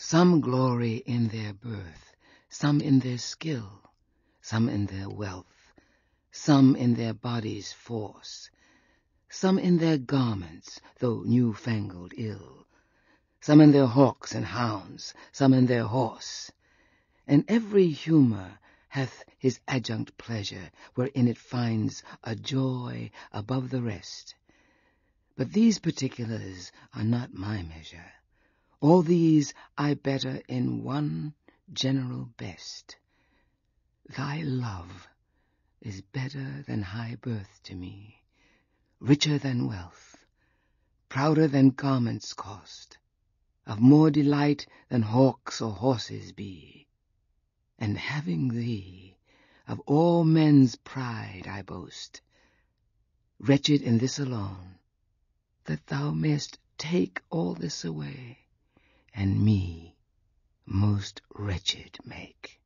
Some glory in their birth, some in their skill, some in their wealth, some in their body's force, some in their garments, though new-fangled ill, some in their hawks and hounds, some in their horse. And every humour hath his adjunct pleasure, wherein it finds a joy above the rest. But these particulars are not my measure. All these I better in one general best. Thy love is better than high birth to me, richer than wealth, prouder than garments cost, of more delight than hawks or horses be. And having thee, of all men's pride I boast, wretched in this alone, that thou mayst take all this away, and me most wretched make.